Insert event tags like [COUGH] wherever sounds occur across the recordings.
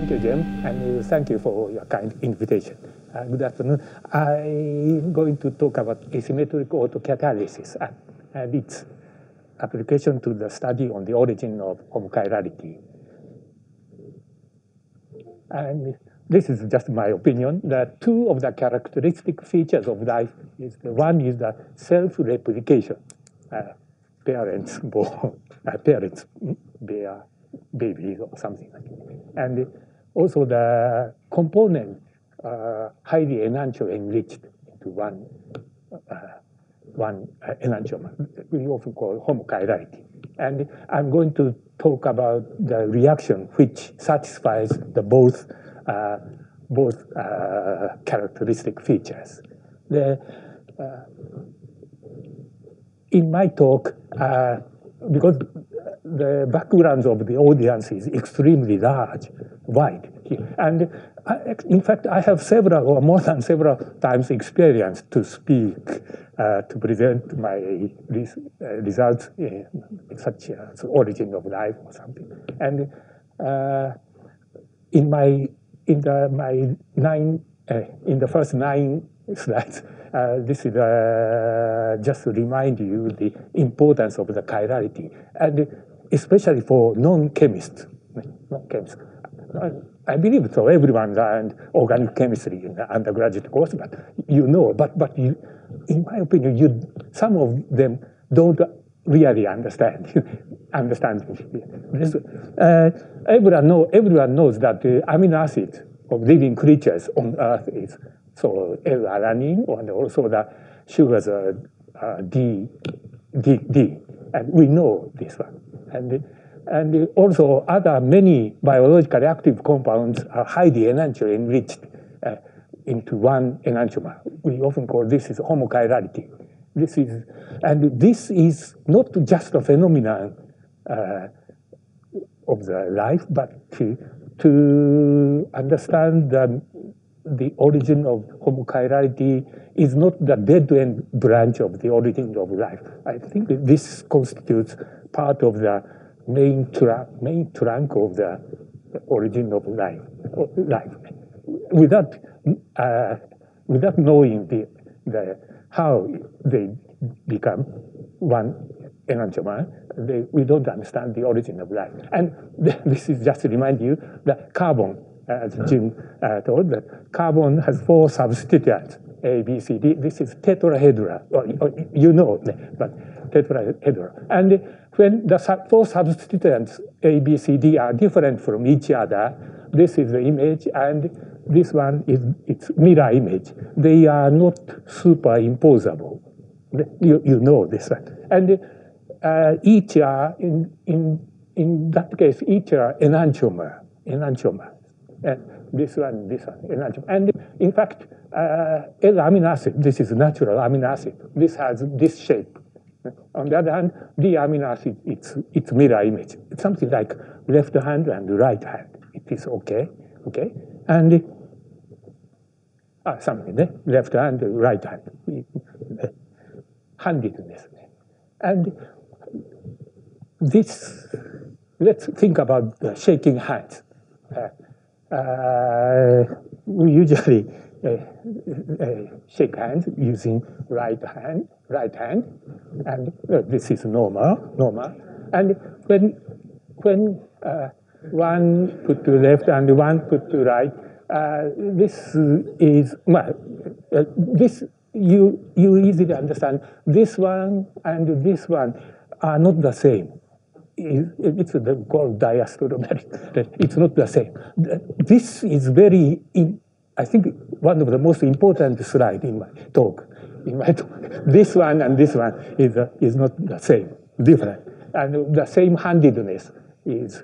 Thank you, Jim, and thank you for your kind invitation. Uh, good afternoon. I'm going to talk about asymmetric autocatalysis and, its application to the study on the origin of homochirality. And this is just my opinion, that two of the characteristic features of life is the one is the self-replication. Uh, parents born, uh, parents bear babies or something like that. And also the component uh, highly enantiomer enriched into one, uh, one uh, enantiomer. We often call homochirality. And I'm going to talk about the reaction which satisfies the both, uh, both uh, characteristic features. The, uh, in my talk, because the backgrounds of the audience is extremely large, wide. And I, in fact, I have several or more than several times experience to speak, uh, to present my res, uh, results in such as origin of life or something. And uh, in my in the my nine uh, in the first nine [LAUGHS] slides, uh, this is uh, just to remind you the importance of the chirality, and especially for non-chemists. Non-chemists. I believe so. Everyone learned organic chemistry in the undergraduate course, but you know, but but you, in my opinion, you some of them don't really understand. [LAUGHS] understand. Uh, everyone know everyone knows that the amino acid of living creatures on Earth is so L-alanine and also the sugars are uh, D, D, D, and we know this one. And and also other many biologically active compounds are highly enantiomer enriched uh, into one enantiomer. We often call this is homochirality. This is, and this is not just a phenomenon uh, of the life, but to, to understand the, the origin of homochirality is not the dead-end branch of the origin of life. I think this constitutes part of the main, tra main trunk of the origin of life. life. Without, uh, without knowing the, the, how they become one enantiomer, they, we don't understand the origin of life. And [LAUGHS] this is just to remind you that carbon, as Jim uh, told, that carbon has four substituents, A, B, C, D. This is tetrahedra. you know, but tetrahedra. And when the four substituents A, B, C, D are different from each other, this is the image, and this one is its mirror image. They are not superimposable. You, you know this one. And uh, each are, in, in, in that case, each are enantiomer, enantiomer. And this one, this one. And in fact, uh, L-amino acid, this is natural amino acid. This has this shape. On the other hand, the amino acid, it's, it's mirror image. It's something like left hand and right hand. It is okay, okay? And uh, something, eh? left hand, right hand. Handedness. And this, let's think about shaking hands. Uh, we usually uh, uh, shake hands using right hand, right hand, and uh, this is normal, normal. And when when one put to left and one put to right, this is well, this you you easily understand. This one and this one are not the same it's called diastereomeric. It's not the same. This is very I think one of the most important slide in my talk. In my talk, this one and this one is is not the same, different, and the same handedness is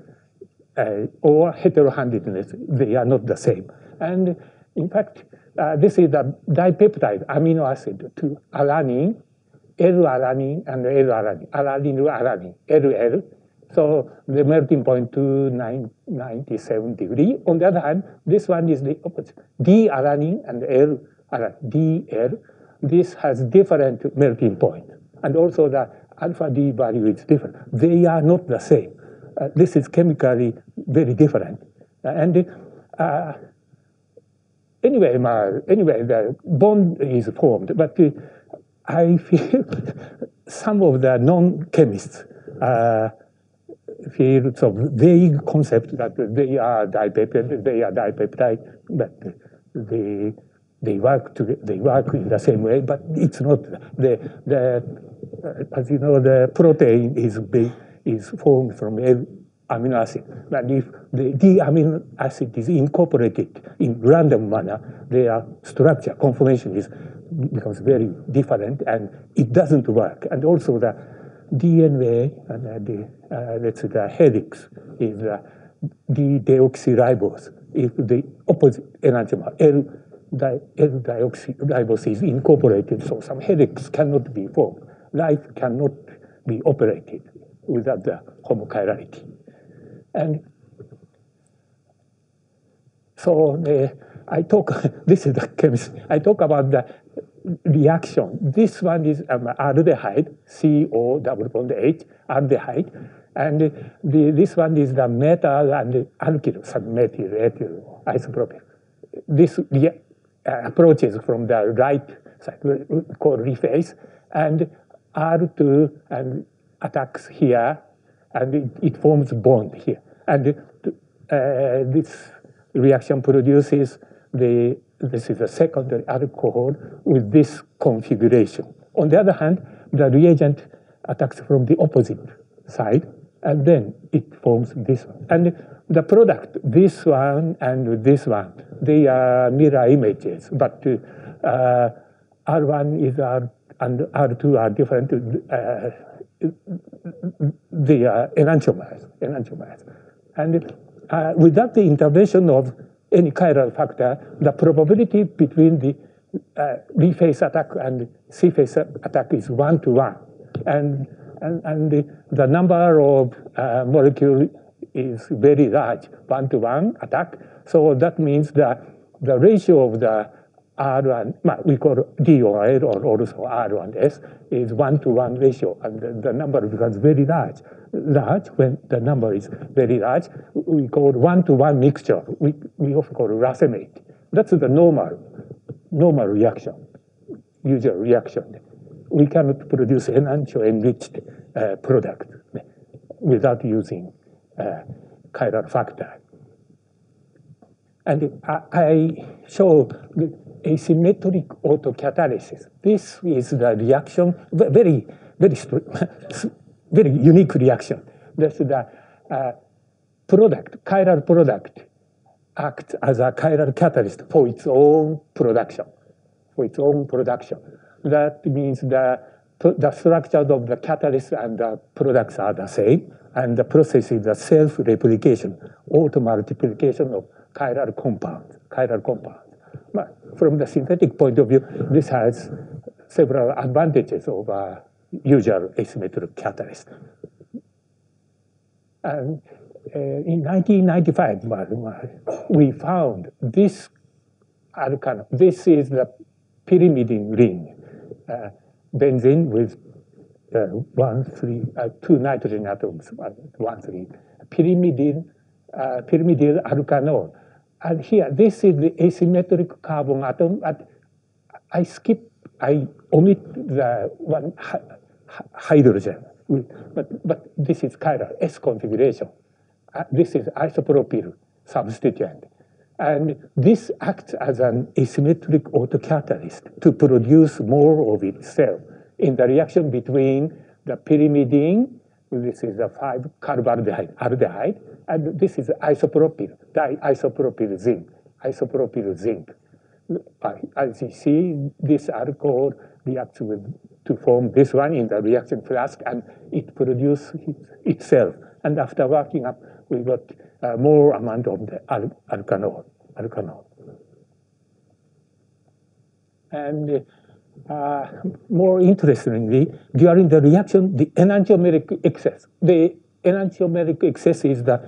uh, or heterohandedness. They are not the same, and in fact, uh, this is the dipeptide amino acid to alanine, L-alanine and L-alanine, alanine, alanine, LL so the melting point to 97 degree. On the other hand, this one is the opposite. D-alanine and L alanine, DL. this has different melting point. And also the alpha D value is different. They are not the same. Uh, this is chemically very different. Uh, and uh, anyway, my, anyway, the bond is formed, but uh, I feel [LAUGHS] some of the non-chemists uh, feel some vague concept that they are dipeptide, they are dipeptide, but they they work to, they work in the same way, but it's not the the as you know the protein is is formed from amino acid. But if the D amino acid is incorporated in random manner, their structure, conformation is becomes very different and it doesn't work. And also the DNA and the, uh, let's say the helix is the D-deoxyribose. If the opposite enantiomer, L, di L-deoxyribose is incorporated, so some helix cannot be formed. Life cannot be operated without the homochirality. And so the, I talk, [LAUGHS] this is the chemistry, I talk about the reaction. This one is um, aldehyde, CO double bond H, aldehyde. And the, this one is the metal and alkyl submethyl ethyl isopropyl. This uh, approaches from the right side, called Re face, and R2 and attacks here, and it, it forms bond here. And uh, this reaction produces the, this is a secondary alcohol with this configuration. On the other hand, the reagent attacks from the opposite side, and then it forms this one. And the product, this one and this one, they are mirror images, but uh, R1 is R and R2 are different. Uh, they are enantiomers, enantiomers. And uh, without the intervention of any chiral factor, the probability between the uh, phase attack and Si face attack is one to one. And, and, and the, the number of uh, molecule is very large, one to one attack. So that means that the ratio of the R1, we call DOL or L or also R1S, is one to one ratio, and the, the, number becomes very large. Large, when the number is very large, we call one to one mixture. We, we often call racemate. That's the normal, normal reaction, usual reaction. We cannot produce an enriched uh, product without using uh, chiral factor. And I, I show asymmetric autocatalysis. This is the reaction, very, very, [LAUGHS] very unique reaction. That's the uh, product, chiral product acts as a chiral catalyst for its own production, for its own production. That means the, the structures of the catalyst and the products are the same, and the process is the self-replication, auto-multiplication of chiral compounds, chiral compounds. But from the synthetic point of view, this has several advantages over usual asymmetric catalyst. And uh, in 1995, we found this alkanol. This is the pyrimidine ring, uh, benzene with uh, one, three, uh, two nitrogen atoms, one, three. Pyrimidine, uh, pyrimidyl alkanol and here, this is the asymmetric carbon atom. But I skip, I omit the one hydrogen. But, but this is chiral S configuration. Uh, this is isopropyl substituent. And this acts as an asymmetric autocatalyst to produce more of itself in the reaction between the pyrimidine, this is a 5-carbaldehyde, aldehyde, and this is isopropyl, diisopropyl zinc, isopropyl zinc. As you see, this alcohol reacts with to form this one in the reaction flask, and it produces itself. And after working up, we got uh, more amount of the al alkanol. alkanol. And uh, more interestingly, during the reaction, the enantiomeric excess, the enantiomeric excess is the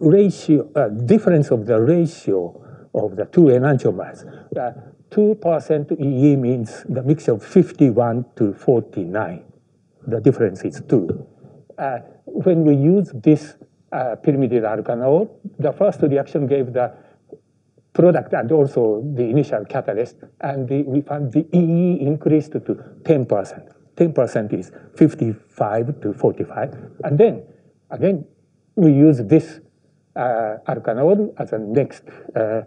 ratio, uh, difference of the ratio of the two enantiomers. Uh, 2% EE means the mixture of 51 to 49. The difference is 2. Uh, when we use this uh, pyrimidine alkanol, the first reaction gave the product and also the initial catalyst, and the, we found the EE increased to 10%. 10% is 55 to 45. And then, again, we use this uh, as a next uh,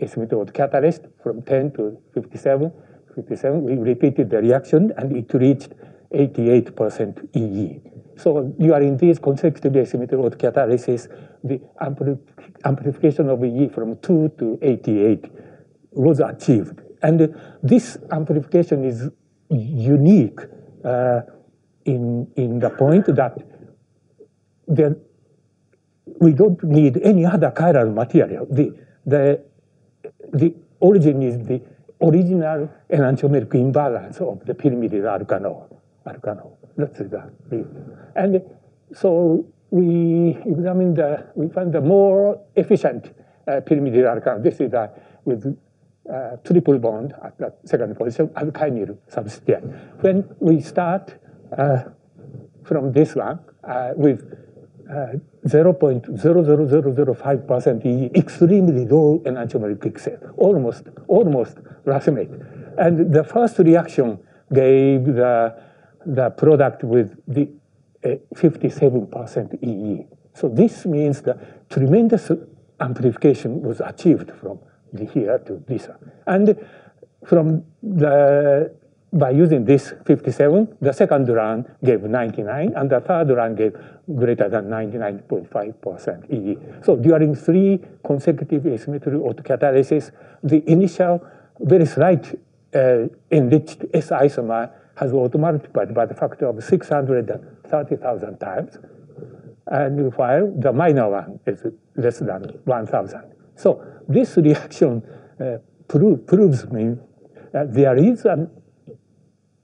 estimated catalyst from 10 to 57. 57, we repeated the reaction, and it reached 88% EE. So you are in these consecutive estimated catalysis, the amplification of EE from 2 to 88 was achieved. And this amplification is unique uh, in, in the point that there, we don't need any other chiral material. The, the, the origin is the original enantiomeric imbalance of the pyrimidine alkanol. alkanol. That's the And so we examined the, we found the more efficient uh, alkanol. This is the, with uh, triple bond at the second position, alkynyl substituent. When we start uh, from this one uh, with uh, Uh, 0.00005% E, extremely low enantiomeric excess, almost, almost racemate. And the first reaction gave the, the product with the uh, 57% EE. So this means the tremendous amplification was achieved from here to this. And from the, by using this 57, the second run gave 99, and the third run gave greater than 99.5% EE. So during three consecutive asymmetry autocatalysis, the initial very slight uh, enriched S isomer has auto-multiplied by the factor of 630,000 times, and while the minor one is less than 1,000. So this reaction uh, prove, proves me that there is an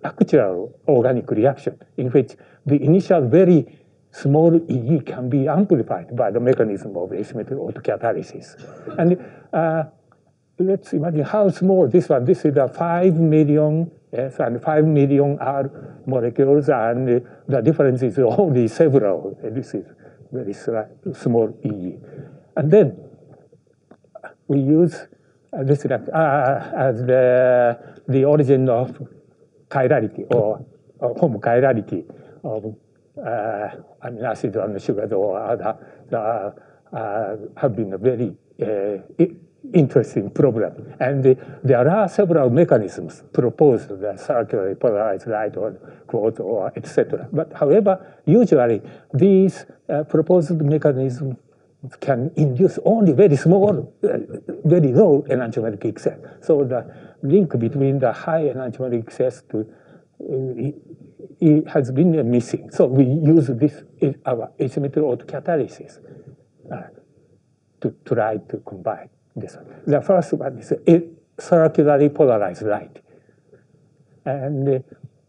actual organic reaction in which the initial very small EE can be amplified by the mechanism of asymmetric autocatalysis. And uh, let's imagine how small this one, this is a 5 million, yes, and 5 million R molecules, and the difference is only several. This is very small EE. And then we use uh, this uh, as the, the origin of chirality or, or homochirality of uh, amino acids and sugars or other uh, uh, have been a very uh, interesting problem. And the, there are several mechanisms proposed, the circularly polarized light or quartz or etc. But however, usually these uh, proposed mechanisms can induce only very small, uh, very low enantiomeric excess. So the link between the high enantiomeric excess to uh, it has been missing. So we use this our asymmetric autocatalysis uh, to try to combine this. One. The first one is circularly polarized light. And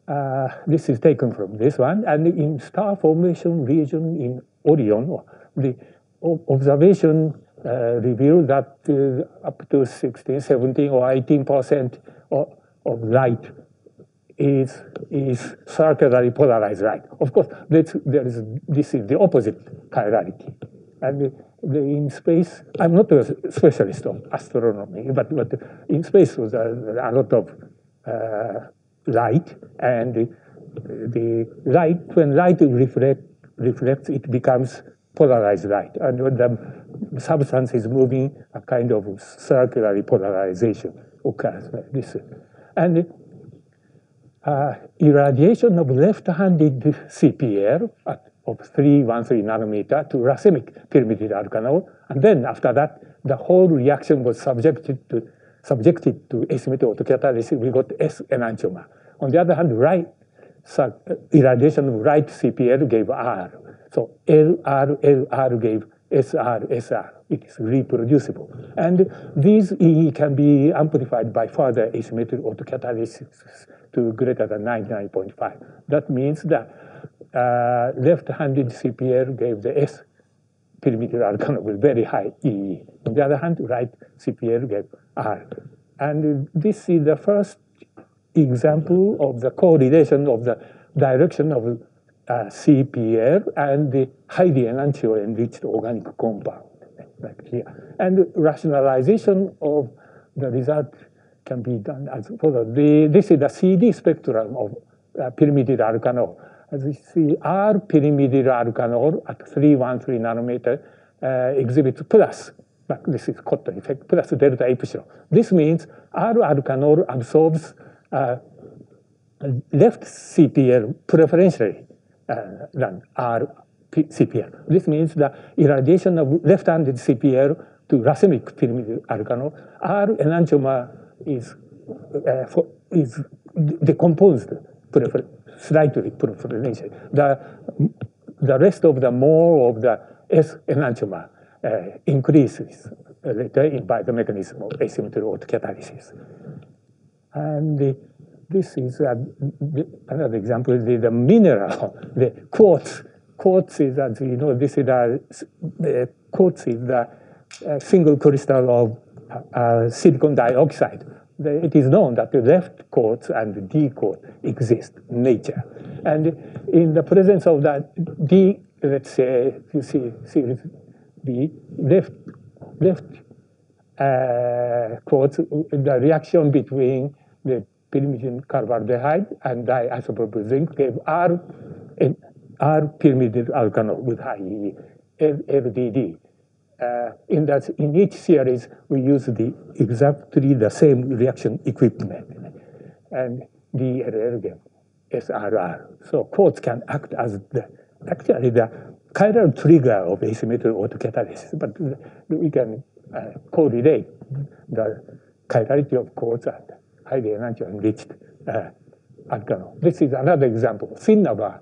uh, this is taken from this one. And in star formation region in Orion, the observation revealed that uh, up to 16, 17, or 18 percent of, of light is is circularly polarized light. Of course, there is this is the opposite chirality, and in space, I'm not a specialist of astronomy, but but in space was a, a lot of uh, light, and the, the light when light reflect, reflects, it becomes polarized light. And when the substance is moving, a kind of circular polarization occurs like this. And uh, irradiation of left-handed CPL at, of 313 nanometer to racemic pyrimidine alkanol. And then after that, the whole reaction was subjected to subjected to asymmetric autocatalysis. We got S enantiomer. On the other hand, right so, uh, irradiation of right CPL gave R. So LR, LR gave SR, SR. It is reproducible. And these EE can be amplified by further asymmetric autocatalysis to greater than 99.5. That means that uh, left-handed CPL gave the S pyrimidine alkanol with very high EE. On the other hand, right CPL gave R. And this is the first example of the correlation of the direction of uh, CPL and the highly enantiomer enriched organic compound. like here. And rationalization of the result can be done as follows. The, this is the CD spectrum of uh, alkanol. As you see, R pyrimidine alkanol at 313 nanometer uh, exhibits plus, like this is Cotton effect, plus delta epsilon. This means R alkanol absorbs uh, left CPL preferentially uh, than R CPL. This means the irradiation of left-handed CPL to racemic pyrimidine alkanol, R enantiomer is, uh, is decomposed prefer slightly preferentially. The, the rest of the mole of the S enantiomer uh, increases later by the mechanism of asymmetric autocatalysis. And the, this is uh, another example, the, the mineral, [LAUGHS] the quartz. Quartz is, as you know, this is the, the quartz is the uh, single crystal of uh, silicon dioxide. The, it is known that the left quartz and the D quartz exist in nature. And in the presence of that D, let's say, you see series B, left, left uh, quartz, the reaction between the pyrimidine carbaldehyde and diisopropyl zinc gave R, R pyrimidine alkanol with high LDD. Uh, in that in each series we use the exactly the same reaction equipment and DLL SRR. So quartz can act as the actually the chiral trigger of asymmetric autocatalysis, but we can uh, correlate the chirality of quartz and energy enriched uh. This is another example. Cinnabar,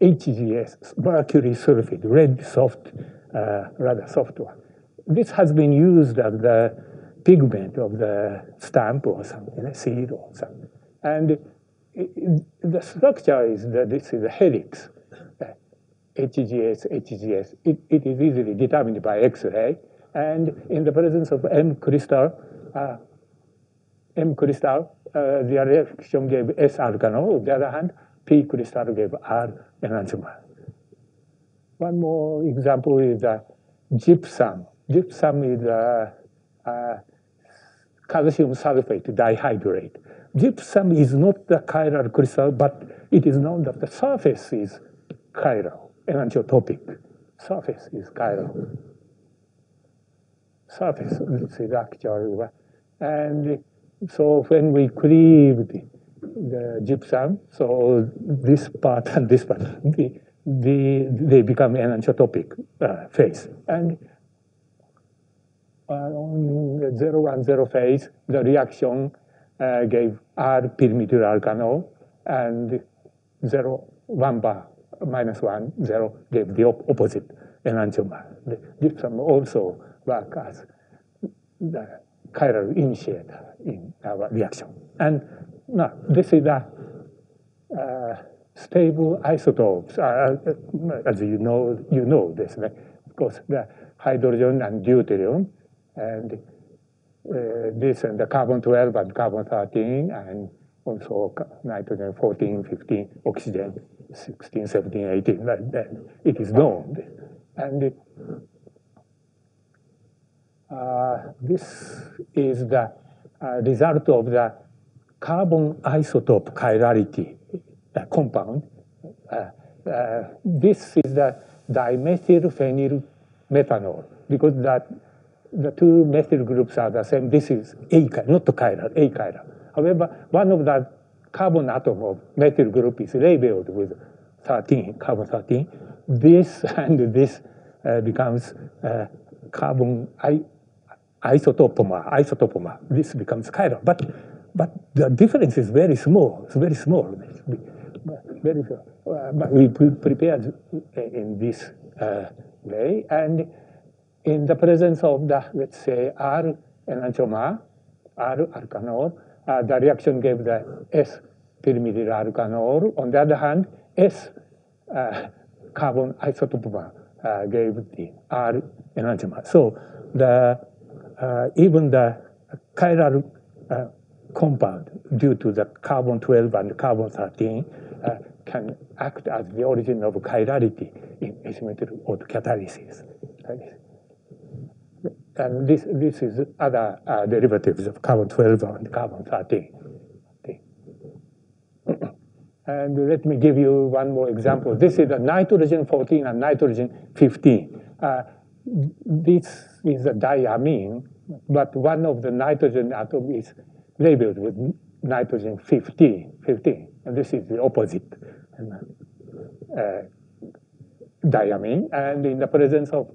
HGS, mercury sulfate, red soft, uh, rather soft one. This has been used as the pigment of the stamp or something, seed or something. And it, it, the structure is that this is a helix. HGS, HGS, it, it is easily determined by X-ray. And in the presence of M crystal, uh, M crystal, uh, the reaction gave S alkanol. On the other hand, P crystal gave R enantiomer. One more example is uh, gypsum. Gypsum is uh, uh, calcium sulfate dihydrate. Gypsum is not the chiral crystal, but it is known that the surface is chiral, enantiotopic. Surface is chiral. Surface is actual. And so when we cleave the, the gypsum, so this part and this part, the, the, they become anisotropic uh, phase. And uh, on the zero one zero phase, the reaction uh, gave R pyrimidine alkanol, and zero one bar minus one zero gave the op opposite enantiomer. The gypsum also work as the chiral initiator in our reaction. And now this is the uh, stable isotopes. Uh, as you know, you know this. Right? Of course, the hydrogen and deuterium, and uh, this and the carbon 12 and carbon 13, and also nitrogen 14, 15, oxygen 16, 17, 18. That, that it is known. And uh, this is the uh, result of the carbon isotope chirality uh, compound. Uh, uh, this is the dimethyl phenyl methanol because that the two methyl groups are the same. This is achiral, not chiral, achiral. However, one of the carbon atom of methyl group is labeled with 13, carbon 13. This [LAUGHS] and this uh, becomes uh, carbon isotopomer, isotopomer. This becomes chiral. But, but the difference is very small. It's very small. Very small. But we prepared in this uh, way. And in the presence of the, let's say, R enantiomer, R alkanol, uh, the reaction gave the S pyrimidine alkanol. On the other hand, S uh, carbon isotopomer uh, gave the R enantiomer. So the even the chiral uh, compound due to the carbon 12 and carbon 13 uh, can act as the origin of chirality in asymmetric autocatalysis. and this, this is other uh, derivatives of carbon 12 and carbon 13. Okay. [CLEARS THROAT] and let me give you one more example. This is the nitrogen 14 and nitrogen 15. Uh, this is a diamine, but one of the nitrogen atom is labeled with nitrogen 15, 15 and this is the opposite uh, diamine. And in the presence of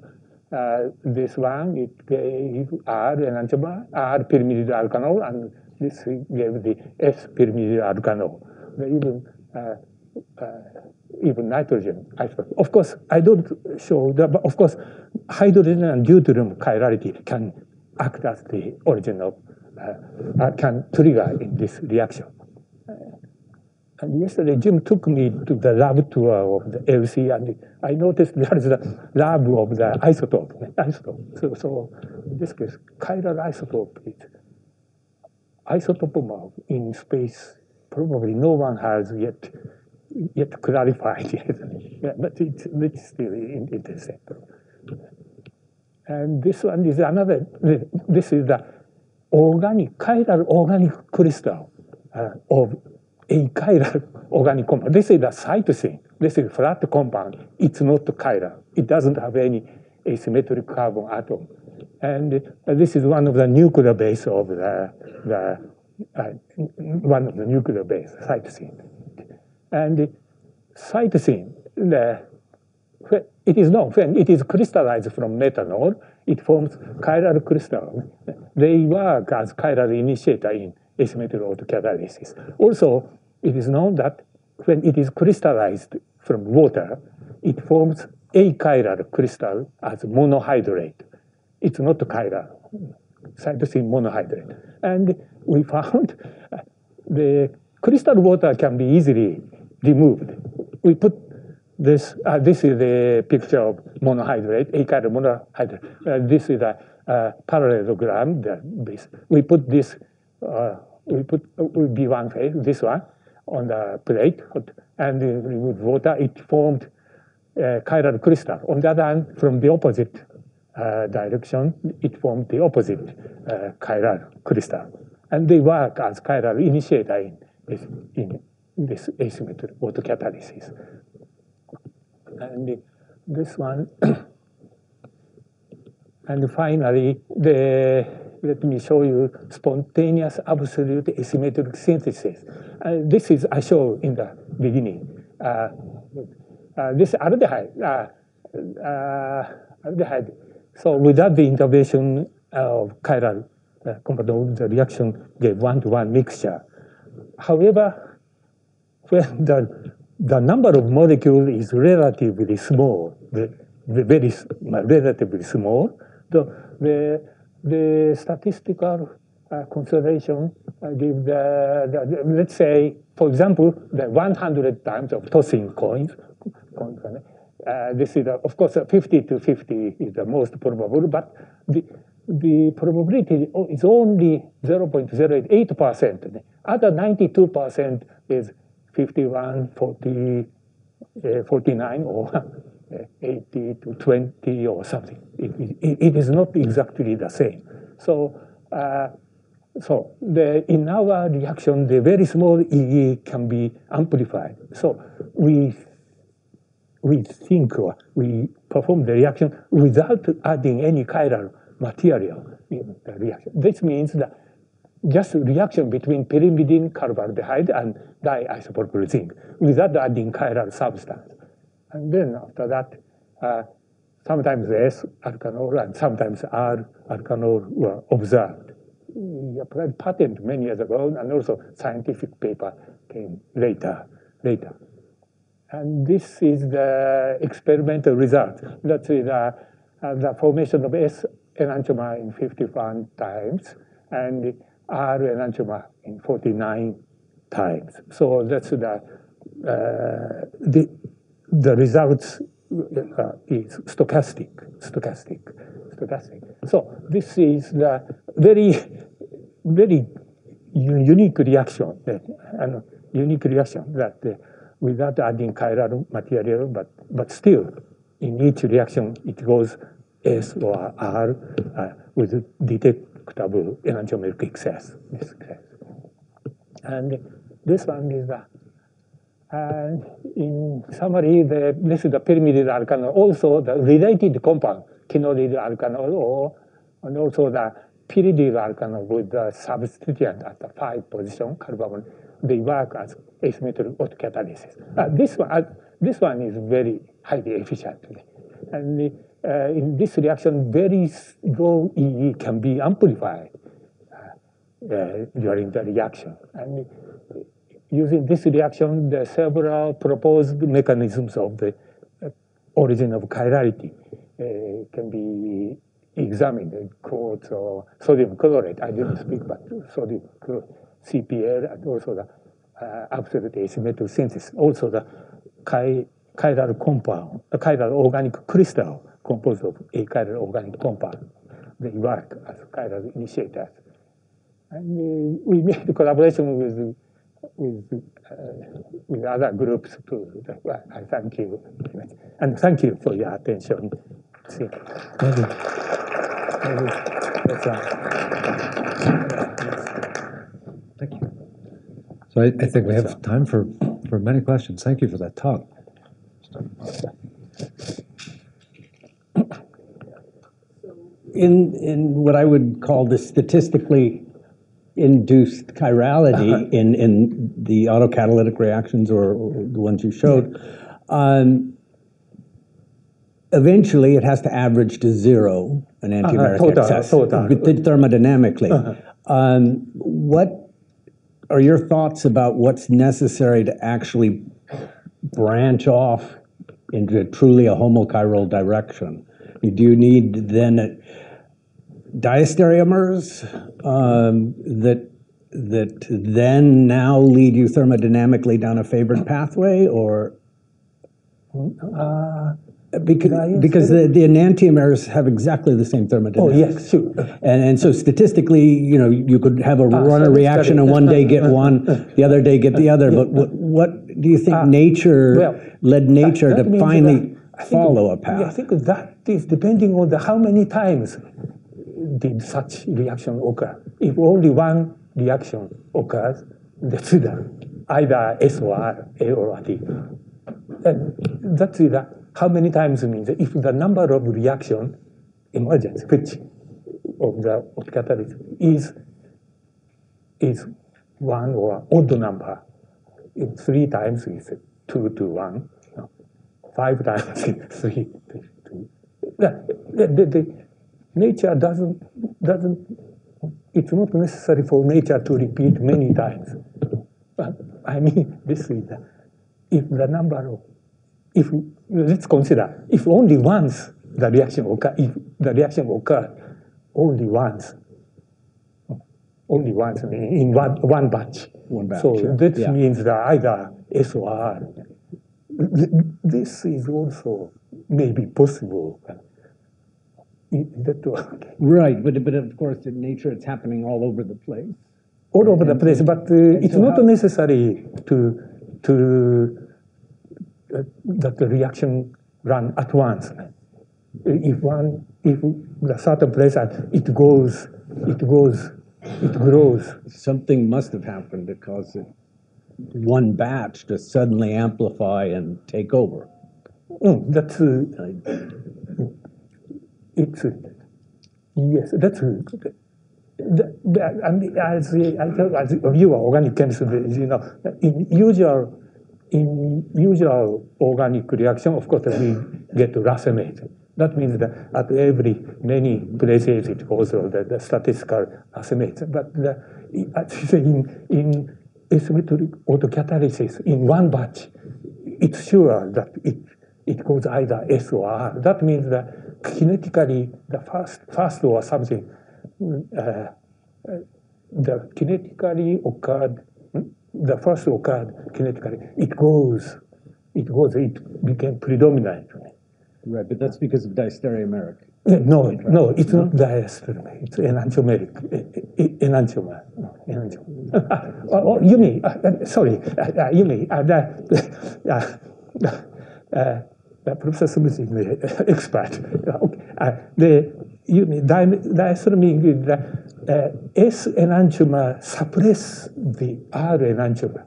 uh, this one, it gave R enantiomer, R pyrimidine alkanol, and this gave the S pyrimidine alkanol. Even uh, uh, even nitrogen isotope. Of course, I don't show that, but of course, hydrogen and deuterium chirality can act as the origin of, uh, uh, can trigger in this reaction. And yesterday, Jim took me to the lab tour of the ELSI, and I noticed there is the lab of the isotope. isotope. So, so in this case, chiral isotope is isotope in space. Probably no one has yet yet clarified yet. yeah, but it's, it's still interesting. And this one is another. This is the organic chiral organic crystal uh, of achiral organic compound. This is the cytosine. This is flat compound. It's not chiral. It doesn't have any asymmetric carbon atom. And uh, this is one of the nucleobase of the, the uh, one of the nucleobase, cytosine. And cytosine, the, it is known when it is crystallized from methanol, it forms chiral crystal. They work as chiral initiator in asymmetric autocatalysis. Also, it is known that when it is crystallized from water, it forms achiral crystal as monohydrate. It's not chiral, cytosine monohydrate. And we [LAUGHS] found the crystal water can be easily removed. We put this, uh, this is the picture of monohydrate, achiral monohydrate. Uh, this is a uh, parallelogram. The, this. We put this, uh, we put uh, B1 phase, this one, on the plate and with water, it formed a chiral crystal. On the other hand, from the opposite uh, direction, it formed the opposite uh, chiral crystal. And they work as chiral initiator in in this asymmetric autocatalysis. And this one, [COUGHS] and finally, the let me show you spontaneous absolute asymmetric synthesis. Uh, this is I show in the beginning. Uh, uh, this aldehyde, uh, uh, aldehyde. So without the intervention of chiral uh, compound, the reaction gave one-to-one mixture. However, when the the number of molecules is relatively small, very relatively small, the, the the statistical uh, consideration uh, give the, the, let's say, for example, the 100 times of tossing coins. Uh, this is, of course, 50 to 50 is the most probable, but the, the probability is only 0.08%. Other 92% is 51, 40, uh, 49, or [LAUGHS] 80 to 20 or something. It, it, it is not exactly the same. So, uh, so the, in our reaction, the very small EE can be amplified. So we, we think or we perform the reaction without adding any chiral material in the reaction. This means that just reaction between pyrimidine carbaldehyde and diisopropyl zinc without adding chiral substance. And then after that, uh, sometimes S alkanol and sometimes R alkanol were observed. We applied patent many years ago, and also scientific paper came later. later. And this is the experimental result. That's the, uh, the formation of S enantiomer in 51 times and R enantiomer in 49 times. So that's the, uh, the the results uh, is stochastic, stochastic, stochastic. So this is the very, very unique reaction, that, unique reaction that uh, without adding chiral material, but, but still in each reaction it goes S or R uh, with detectable enantiomeric excess. This excess. And this one is that. and in summary, the, this is the pyrimidine alkanol, also the related compound, quinolyl alkanol, or, and also the pyridyl alkanol with the substituent at the 5 position, carbon, they work as asymmetric autocatalysis. Uh, this, one, uh, this one is very highly efficient. And uh, in this reaction, very low EE can be amplified uh, uh, during the reaction. And using this reaction, the several proposed mechanisms of the uh, origin of chirality can be examined, quartz or sodium chloride. I didn't speak about sodium chloride, CPL, and also the uh, absolute asymmetric synthesis. Also the chi chiral compound, a chiral organic crystal composed of a chiral organic compound. They work as chiral initiators. And uh, we made collaboration with with, uh, with other groups too. I thank you. And thank you for your attention. See, maybe, maybe that's Thank you. So I, I think we have time for, for many questions. Thank you for that talk. In, in what I would call the statistically induced chirality in, in the autocatalytic reactions or, or the ones you showed, um, eventually it has to average to zero, enantiomeric total, excess, total. thermodynamically. Um, what are your thoughts about what's necessary to actually branch off into truly a homochiral direction? Do you need then diastereomers um, that that then now lead you thermodynamically down a favored pathway, or uh, because because the, the enantiomers have exactly the same thermodynamics. oh, yes, sure. And, and so statistically, you know, you could have a ah, runner statistically. reaction and one day get [LAUGHS] one, the other day get the other. But what, what do you think ah, nature well, led nature That to finally that- I think- follow a yeah, I think that is depending on the how many times did such reaction occur. If only one reaction occurs, that's the either S or R, A or T. And that's the how many times means if the number of reaction emergence, which of the of catalyst is is one or odd number. If three times is two to one. no. Five times [LAUGHS] three to two. The, the, the, nature doesn't doesn't. It's not necessary for nature to repeat many times. But I mean, [LAUGHS] this is if the number of if let's consider if only once the reaction occur if the reaction occur only once only once in, one, one batch. One batch, So yeah. that Yeah. means that either S or R. This is also maybe possible. Is that okay? Right, but but of course in nature it's happening all over the place. all over the place, but uh, it's so not necessary to to that the reaction run at once. If one if the certain place it goes, it goes, it grows. Something must have happened to cause it, one batch to suddenly amplify and take over. Mm, that's uh, it's uh, yes, that's. Uh, the, the, and as as you are organic chemist, you know, in usual in usual organic reaction, of course, we get racemate. That means that at every many places it goes the, the statistical racemate. But the, in in asymmetric autocatalysis in one batch, it's sure that it it goes either S or R. That means that kinetically the first first or something uh, uh, the kinetically occurred? The first occurred kinetically, it goes, it goes, it became predominant. Right, but that's because of diastereomeric. No, no, it's not diastereomeric, it's enantiomeric, enantiomer, enantiomer. [LAUGHS] oh, oh, Yumi, uh, uh, sorry, uh, uh, Yumi, uh, the, uh, uh, uh, Professor Smith is the [LAUGHS] expert. okay. the you mean di diacetyl the uh, S enantiomer suppress the R enantiomer.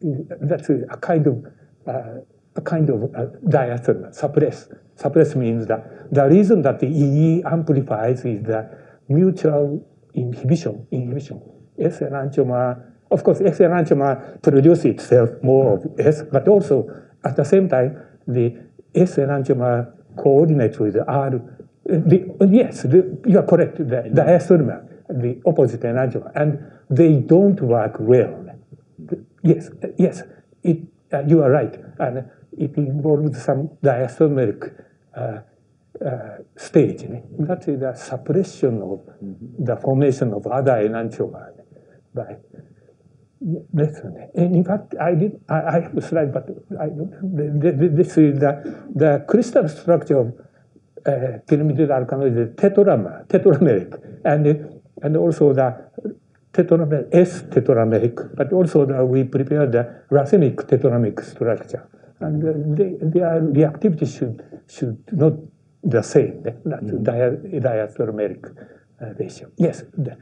That's a, kind of uh, a kind of uh, diacetyl suppress. Suppress means that the reason that the EE amplifies is the mutual inhibition. Inhibition. S enantiomer, of course, S enantiomer produces itself more of S, but also at the same time the S enantiomer coordinates with the R. The, yes, the, you are correct. The diacetyl, the opposite enantiomer, and they don't work well. Yes, yes, it, uh, you are right, and it involves some diastolic uh, uh, stage. That is the suppression of the formation of other enantiomer by and in fact, I did. I, I have a slide, but I. This is the the crystal structure of pyrimidyl alkanol is tetramer, tetrameric, and and also the tetramer S tetrameric, but also the, we prepare the racemic tetrameric structure, and uh, they, are reactivity should should not the same. That's mm -hmm. diastereomeric uh, ratio. Yes, the,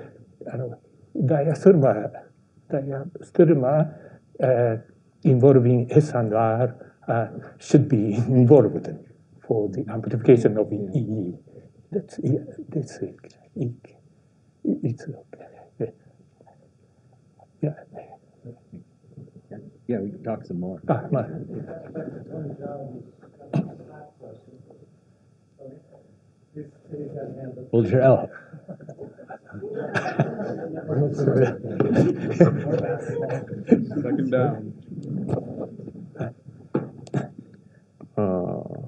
uh, diastereomer diastereomer uh, involving S and R uh, should be [LAUGHS] involved for the amplification of EE. That's, that's it. It's okay. Yeah. Yeah, we can talk some more. Ah, my. Hold your L. Second down. Uh,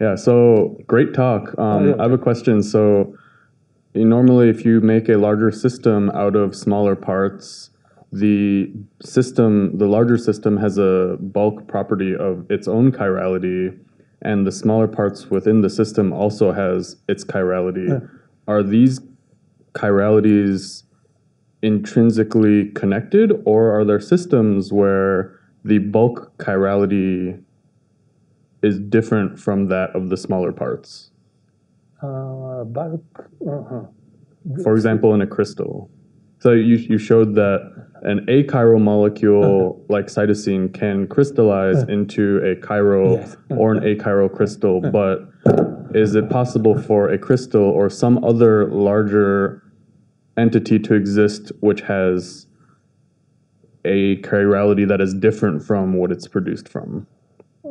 yeah, so great talk. Um, yeah. I have a question. So, normally, if you make a larger system out of smaller parts, the system, the larger system has a bulk property of its own chirality, and the smaller parts within the system also has its chirality. Are these chiralities intrinsically connected, or are there systems where the bulk chirality is different from that of the smaller parts? Uh, bulk. Uh-huh. For example, in a crystal. So you, you showed that an achiral molecule like cytosine can crystallize into a chiral Yes. or an achiral crystal, but is it possible for a crystal or some other larger entity to exist which has a chirality that is different from what it's produced from?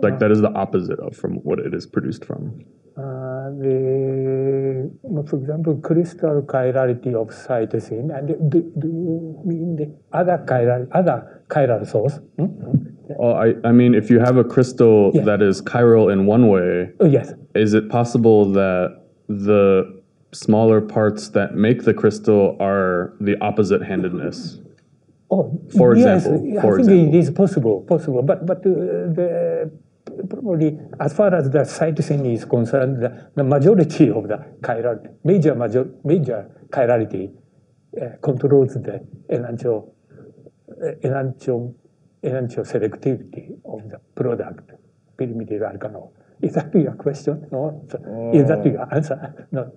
Like that is the opposite of from what it is produced from. Uh, the, for example, crystal chirality of cytosine, and do, do you mean the other chiral, other chiral source? Hmm? Well, I, I mean, if you have a crystal Yeah. that is chiral in one way, Oh, yes. is it possible that the smaller parts that make the crystal are the opposite handedness? Oh, For yes, example, I think example. it is possible, possible. But but uh, the probably as far as the cytosine is concerned, the, the majority of the chiral, major major major chirality uh, controls the enantio uh, enantio enantio selectivity of the product pyrimidine alkanol. Is that your question? No. So, Is that your answer? No.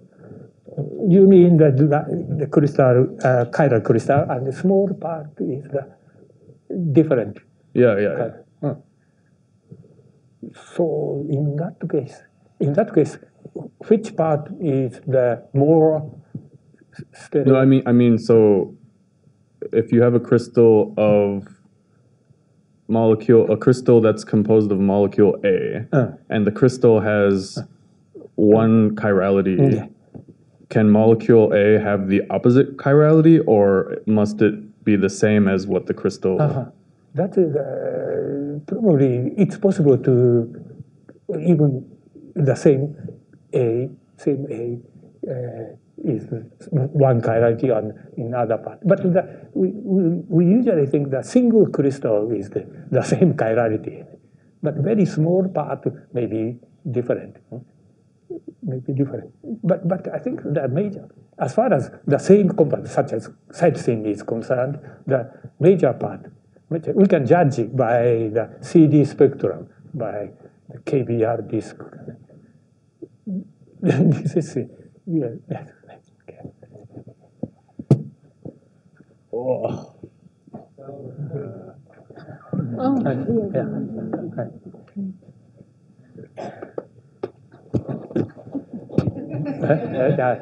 You mean the, the, the crystal, uh, chiral crystal, and the small part is the different. Yeah, yeah. yeah. So in that case, in that case, which part is the more steady? No, I mean, I mean, so if you have a crystal of molecule, a crystal that's composed of molecule A, Uh. and the crystal has one chirality, Yeah. can molecule A have the opposite chirality, or must it be the same as what the crystal? Uh-huh. That is uh, probably it's possible to even the same A, same A uh, is one chirality on in other part. But the, we, we, we usually think the single crystal is the, the same chirality, but very small part may be different. May be different. But but I think the major, as far as the same compound such as cytosine is concerned, the major part, we can judge it by the CD spectrum, by the KBr disk. [LAUGHS] this is yeah. Okay. Oh, Oh, Yeah. Right. Uh, uh, yeah.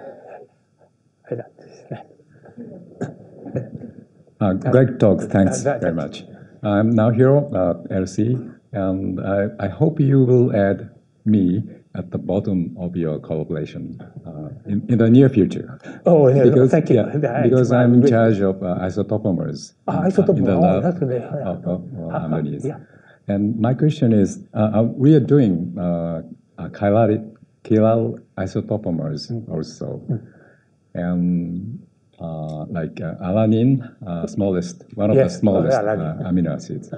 Uh, Greg talk. thanks that- very much. I'm now here ELSI, and I, I hope you will add me at the bottom of your collaboration uh, in, in the near future. Oh, yeah, Because, thank you. yeah, because I'm in charge of uh, isotopomers Ah, uh, in the Oh, lab that's really- yeah. of, of uh, Ah, yeah. And my question is, uh, uh, we are doing uh, uh, chiral, isotopomers Mm. also, and uh, like uh, alanine, uh, smallest, one of Yes, the smallest uh, amino acids.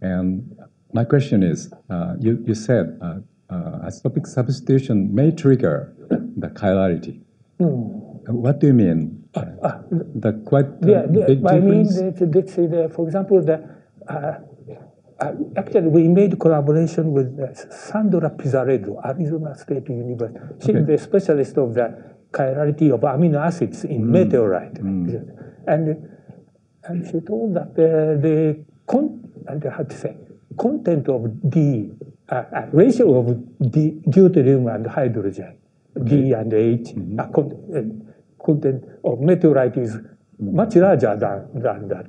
And my question is, uh, you, you said uh, uh, isotopic substitution may trigger the chirality. What do you mean? the quite. Yeah, yeah, big I mean, difference? that, let's say, the, for example, the, uh, uh, actually, we made collaboration with uh, Sandra Pizzarello, Arizona State University. She's Okay. the specialist of the chirality of amino acids in meteorite. And, and she told that the, the con- and how to say, content of D, uh, uh, ratio of D, deuterium and hydrogen, D and H, uh, con- content of meteorite is much larger than, than that,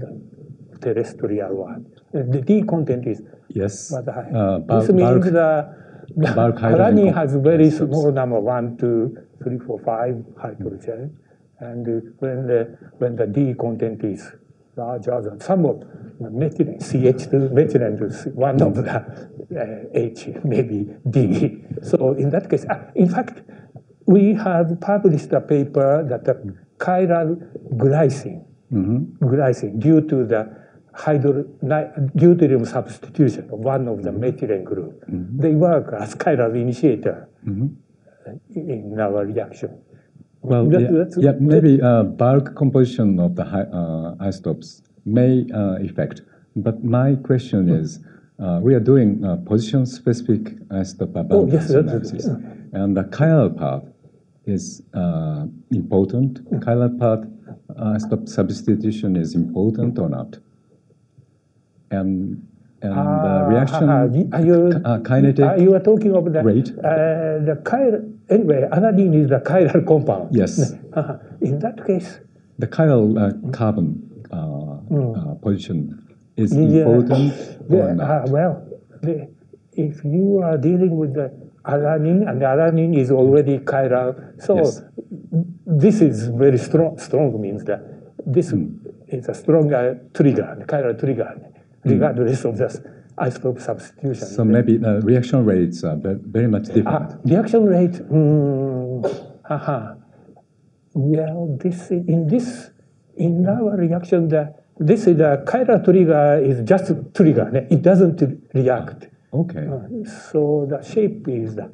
the terrestrial one. Uh, The D content is Yes. but high. Uh, this means bulk- the, [LAUGHS] the has very small number, one, two, three, four, five hydrogen. And uh, when the, when the D content is larger than some of the methylene, CH2 methylene is one of the uh, H, maybe D. So in that case, uh, in fact, we have published a paper that the chiral glycine, glycine due to the hydro, deuterium substitution of one of the methylene group. They work as chiral initiator uh, in our reaction. Well, That- yeah, that's- yeah, maybe uh, bulk composition of the uh, isotopes may uh, affect. But my question is, uh, we are doing uh, position-specific isotope Oh, yes, abundance analysis, and the chiral part is uh, important. Chiral part uh, isotope substitution is important or not? And and the reaction are you, uh, kinetic are you are talking of the rate? Uh, the chiral. Anyway, alanine is the chiral [LAUGHS] compound. Yes. [LAUGHS] Uh, in that case, the chiral uh, carbon uh, uh, position is Hmm. Yeah. important Yeah, or not? uh, well, the, if you are dealing with the alanine, and the alanine is already chiral, so Yes. this is very strong. Strong means that this Hmm. is a stronger trigger, chiral trigger, regardless of the isotope substitution. So maybe the reaction rates are ve- very much different. Ah, reaction rate. Mm, haha. Well, this in this in our reaction, the this is the chiral trigger is just trigger. ne? It doesn't react. Okay, So the shape is the.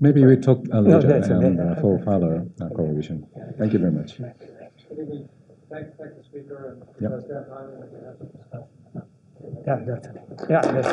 maybe we talk uh, later that's a- and, uh, for further uh, correlation. Thank you very much. Thank, thank the speaker and Yep. Ja, dat. Ja, dat is